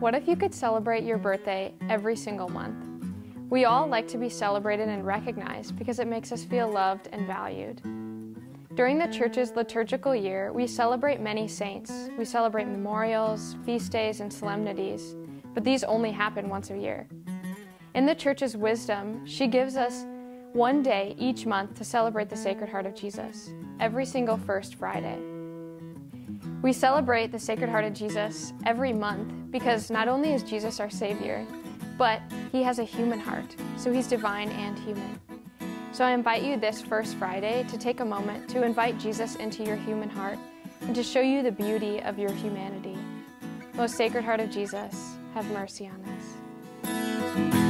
What if you could celebrate your birthday every single month? We all like to be celebrated and recognized because it makes us feel loved and valued. During the church's liturgical year, we celebrate many saints. We celebrate memorials, feast days, and solemnities, but these only happen once a year. In the church's wisdom, she gives us one day each month to celebrate the Sacred Heart of Jesus, every single first Friday. We celebrate the Sacred Heart of Jesus every month because not only is Jesus our Savior, but he has a human heart, so he's divine and human. So I invite you this first Friday to take a moment to invite Jesus into your human heart and to show you the beauty of your humanity. Most Sacred Heart of Jesus, have mercy on us.